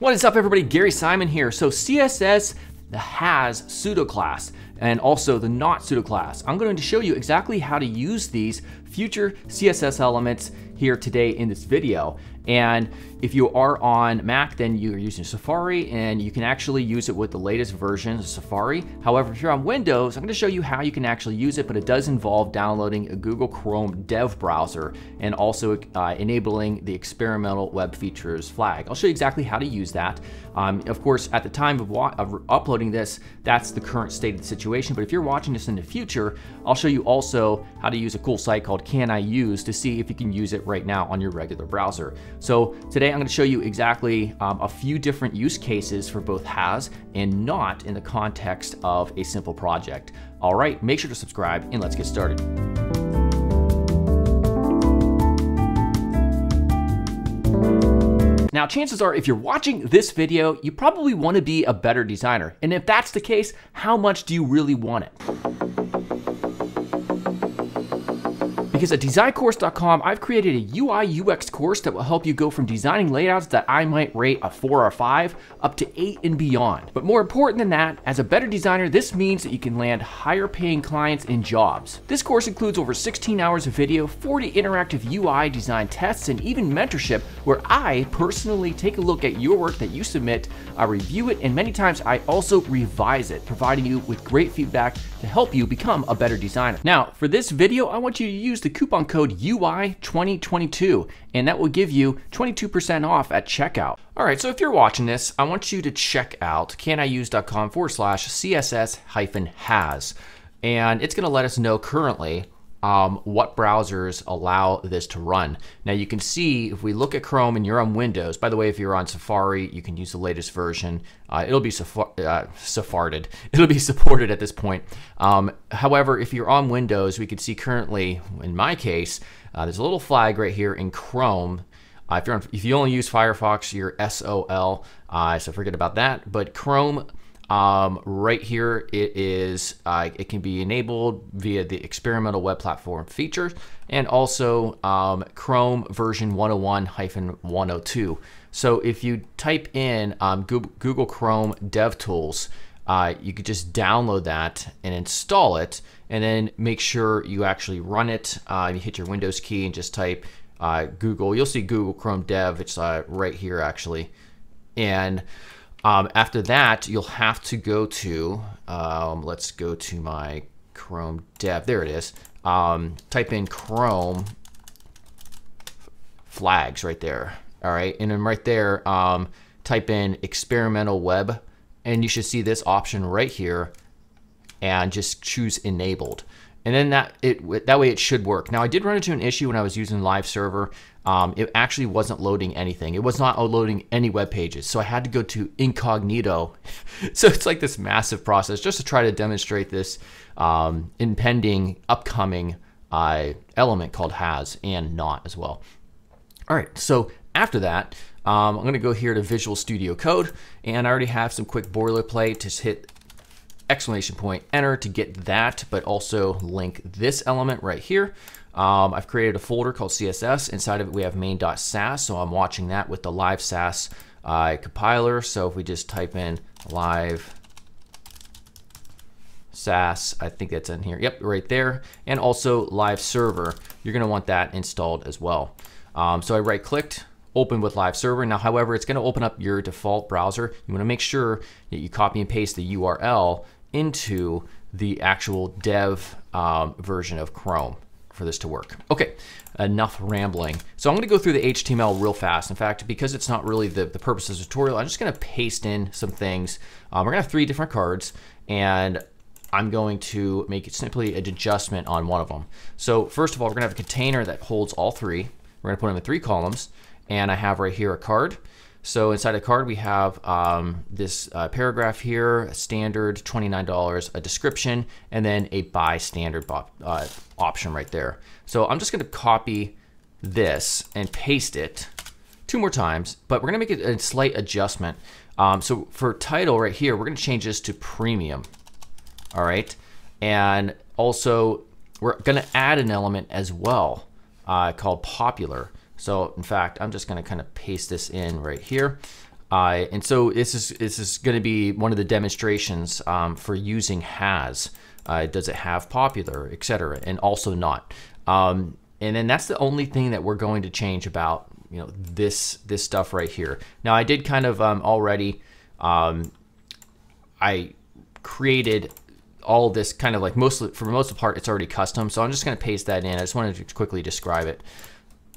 What is up everybody, Gary Simon here. So CSS has pseudo class and also the not pseudo class. I'm going to show you exactly how to use these future CSS elements here today in this video. And if you are on Mac, then you're using Safari and you can actually use it with the latest version of Safari. However, if you're on Windows, I'm gonna show you how you can actually use it, but it does involve downloading a Google Chrome dev browser and also uh, enabling the experimental web features flag. I'll show you exactly how to use that. Um, of course, at the time of, of uploading this, that's the current state of the situation. But if you're watching this in the future, I'll show you also how to use a cool site called Can I Use to see if you can use it right now on your regular browser. So today I'm going to show you exactly um, a few different use cases for both has and not in the context of a simple project. All right, make sure to subscribe and let's get started. Now, chances are if you're watching this video, you probably want to be a better designer. And if that's the case, how much do you really want it? Because at designcourse.com, I've created a UI UX course that will help you go from designing layouts that I might rate a four or five up to eight and beyond. But more important than that, as a better designer, this means that you can land higher paying clients and jobs. This course includes over 16 hours of video, 40 interactive UI design tests, and even mentorship where I personally take a look at your work that you submit, I review it, and many times I also revise it, providing you with great feedback to help you become a better designer. Now, for this video, I want you to use the coupon code UI2022, and that will give you 22% off at checkout. All right, so if you're watching this, I want you to check out caniuse.com forward slash CSS hyphen has. And it's gonna let us know currently um, what browsers allow this to run. Now you can see if we look at Chrome and you're on Windows, by the way, if you're on Safari, you can use the latest version. Uh, it'll be safar uh. It'll be supported at this point. Um, however, if you're on Windows, we can see currently, in my case, uh, there's a little flag right here in Chrome uh, if, on, if you only use Firefox, you're SOL, uh, so forget about that. But Chrome um, right here, it is uh, it can be enabled via the experimental web platform feature and also um, Chrome version 101-102. So if you type in um, Google Chrome DevTools, uh, you could just download that and install it, and then make sure you actually run it. Uh, you hit your Windows key and just type uh, Google. You'll see Google Chrome Dev. It's uh, right here actually, and um, after that, you'll have to go to, um, let's go to my Chrome dev. There it is. Um, type in Chrome flags right there. All right. And then right there, um, type in experimental web and you should see this option right here and just choose enabled and then that it that way it should work. Now I did run into an issue when I was using live server. Um, it actually wasn't loading anything. It was not loading any web pages. So I had to go to incognito. so it's like this massive process just to try to demonstrate this um, impending upcoming uh, element called has and not as well. All right, so after that, um, I'm gonna go here to Visual Studio Code and I already have some quick boilerplate. Just hit exclamation point enter to get that, but also link this element right here. Um, I've created a folder called CSS. Inside of it, we have main.sass. So I'm watching that with the live Sass uh, compiler. So if we just type in live Sass, I think that's in here. Yep, right there. And also live server. You're going to want that installed as well. Um, so I right clicked, open with live server. Now, however, it's going to open up your default browser. You want to make sure that you copy and paste the URL into the actual dev um, version of Chrome for this to work. Okay, enough rambling. So I'm gonna go through the HTML real fast. In fact, because it's not really the, the purpose of the tutorial, I'm just gonna paste in some things. Um, we're gonna have three different cards and I'm going to make it simply an adjustment on one of them. So first of all, we're gonna have a container that holds all three. We're gonna put them in three columns and I have right here a card. So inside a card, we have um, this uh, paragraph here, standard $29, a description, and then a buy standard uh, option right there. So I'm just gonna copy this and paste it two more times, but we're gonna make a slight adjustment. Um, so for title right here, we're gonna change this to premium, all right? And also, we're gonna add an element as well uh, called popular. So in fact, I'm just gonna kind of paste this in right here. Uh, and so this is this is going to be one of the demonstrations um, for using has. Uh, does it have popular, etc., and also not. Um, and then that's the only thing that we're going to change about you know this this stuff right here. Now I did kind of um, already. Um, I created all this kind of like mostly for the most part it's already custom, so I'm just going to paste that in. I just wanted to quickly describe it.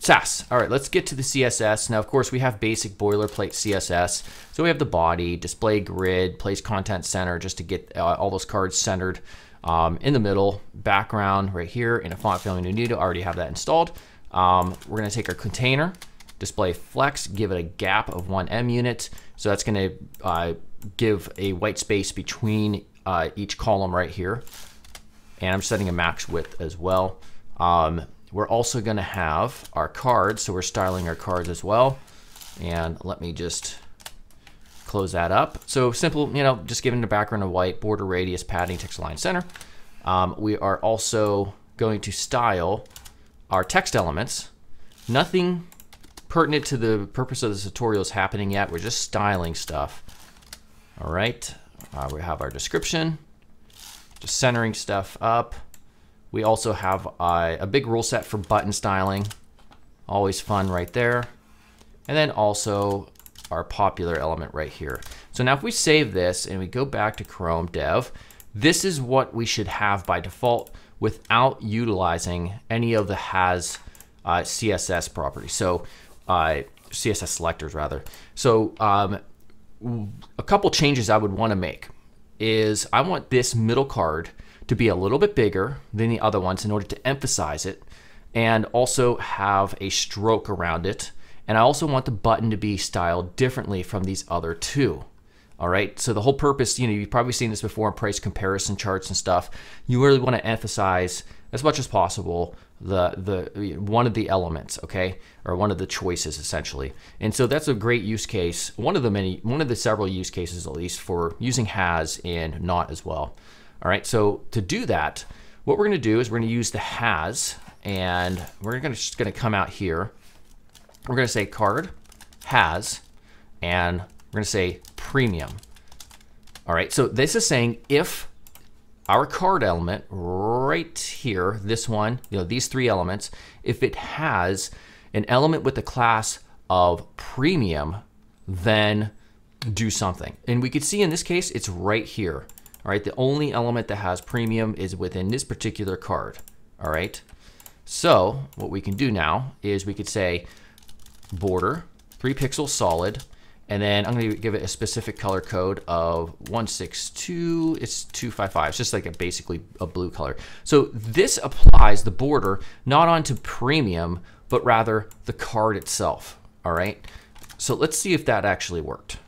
Sass. All right, let's get to the CSS. Now, of course, we have basic boilerplate CSS. So we have the body, display grid, place content center, just to get uh, all those cards centered um, in the middle, background right here in a font family need to already have that installed. Um, we're going to take our container, display flex, give it a gap of one em unit. So that's going to uh, give a white space between uh, each column right here. And I'm setting a max width as well. Um, we're also going to have our cards, so we're styling our cards as well. And let me just close that up. So simple, you know, just giving the background of white, border radius, padding, text align center. Um, we are also going to style our text elements. Nothing pertinent to the purpose of this tutorial is happening yet. We're just styling stuff. All right, uh, we have our description, just centering stuff up. We also have uh, a big rule set for button styling. Always fun right there. And then also our popular element right here. So now if we save this and we go back to Chrome Dev, this is what we should have by default without utilizing any of the has uh, CSS properties. So uh, CSS selectors rather. So um, a couple changes I would want to make is I want this middle card to be a little bit bigger than the other ones in order to emphasize it and also have a stroke around it. And I also want the button to be styled differently from these other two. All right, so the whole purpose, you know, you've probably seen this before in price comparison charts and stuff. You really want to emphasize as much as possible the the one of the elements, okay, or one of the choices essentially. And so that's a great use case. One of the many, one of the several use cases at least for using has and not as well. All right, so to do that, what we're gonna do is we're gonna use the has and we're gonna just gonna come out here. We're gonna say card has and we're gonna say premium. All right, so this is saying if our card element right here, this one, you know, these three elements, if it has an element with the class of premium, then do something. And we could see in this case, it's right here. All right, the only element that has premium is within this particular card. All right, so what we can do now is we could say border, three pixels solid, and then I'm going to give it a specific color code of 162, it's 255. It's just like a basically a blue color. So this applies the border not onto premium, but rather the card itself. All right. So let's see if that actually worked.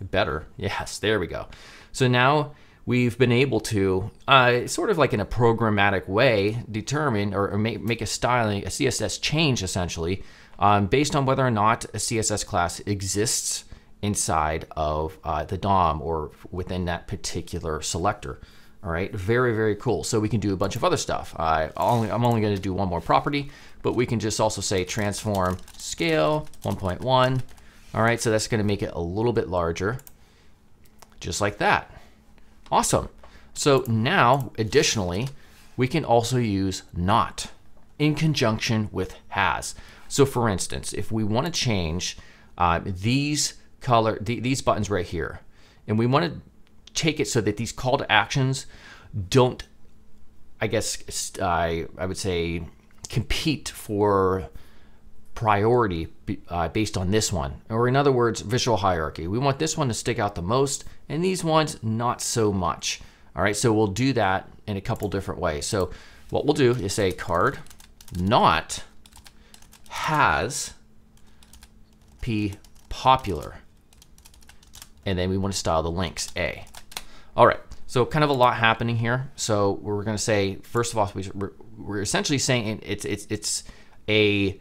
Better. Yes, there we go. So now we've been able to, uh, sort of like in a programmatic way, determine or, make, make a styling, a CSS change essentially, um, based on whether or not a CSS class exists inside of uh, the DOM or within that particular selector. All right, very, very cool. So we can do a bunch of other stuff. I only, I'm only going to do one more property, but we can just also say transform scale 1.1. All right, so that's going to make it a little bit larger, just like that. Awesome. So now, additionally, we can also use not in conjunction with has. So for instance, if we want to change uh, these color, th these buttons right here, and we want to take it so that these call to actions don't, I guess, uh, I would say, compete for priority uh, based on this one. Or in other words, visual hierarchy. We want this one to stick out the most and these ones not so much. All right, so we'll do that in a couple different ways. So what we'll do is say card not has p popular. And then we want to style the links A. All right, so kind of a lot happening here. So we're going to say, first of all, we're, essentially saying it's, it's, it's a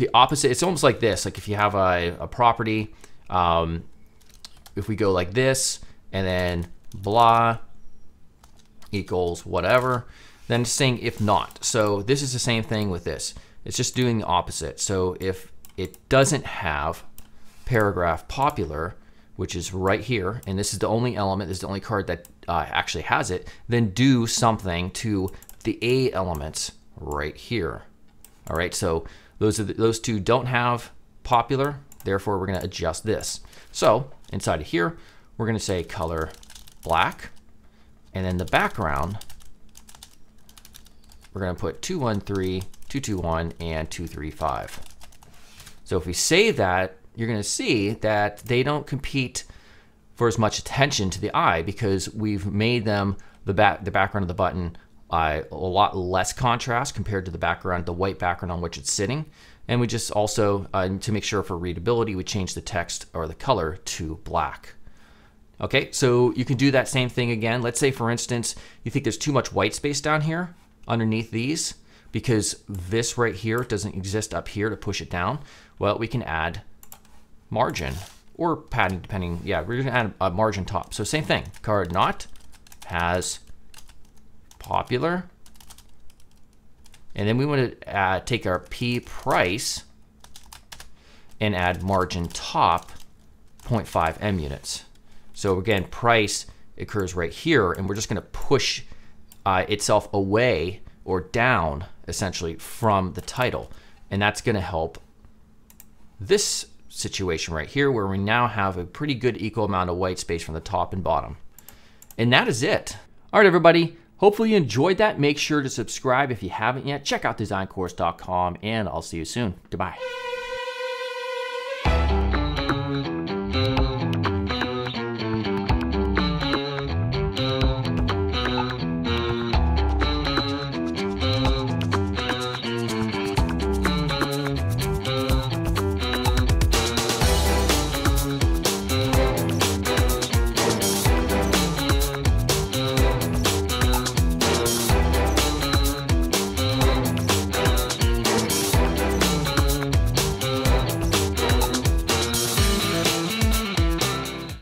the opposite, it's almost like this. Like if you have a, a property, um, if we go like this and then blah equals whatever, then it's saying if not. So this is the same thing with this. It's just doing the opposite. So if it doesn't have paragraph popular, which is right here, and this is the only element, this is the only card that uh, actually has it, then do something to the A elements right here. All right, so those the, those two don't have popular, therefore we're gonna adjust this. So inside of here, we're gonna say color black, and then the background, we're gonna put 213, 221, and 235. So if we save that, you're gonna see that they don't compete for as much attention to the eye because we've made them the back the background of the button uh, a lot less contrast compared to the background, the white background on which it's sitting. And we just also, uh, to make sure for readability, we change the text or the color to black. Okay, so you can do that same thing again. Let's say, for instance, you think there's too much white space down here underneath these because this right here doesn't exist up here to push it down. Well, we can add margin or padding, depending. Yeah, we're gonna add a margin top. So same thing, card not has popular. And then we want to uh, take our P price and add margin top 0.5 em units. So again, price occurs right here, and we're just going to push uh, itself away or down essentially from the title. And that's going to help this situation right here where we now have a pretty good equal amount of white space from the top and bottom. And that is it. All right, everybody. Hopefully you enjoyed that. Make sure to subscribe if you haven't yet. Check out designcourse.com and I'll see you soon. Goodbye.